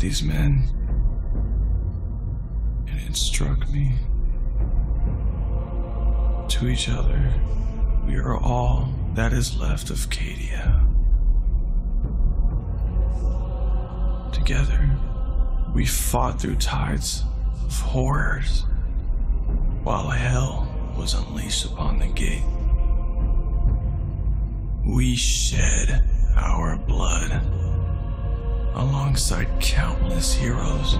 these men. And it struck me. To each other, we are all that is left of Cadia. Together, we fought through tides of horrors while hell was unleashed upon the gate. We shed alongside countless heroes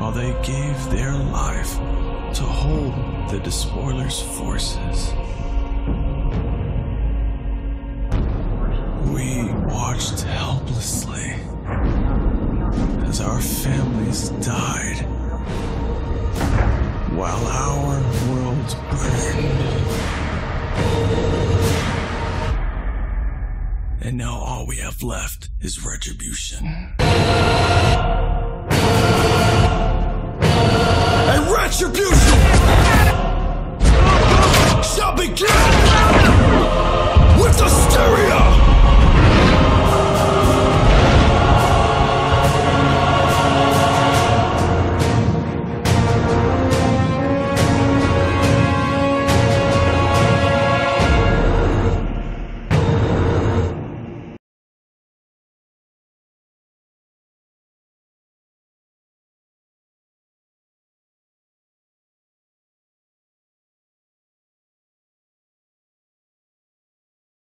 while they gave their life to hold the despoiler's forces. We watched helplessly as our families died while our world burned. And now all we have left is retribution. And retribution